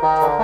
oh you.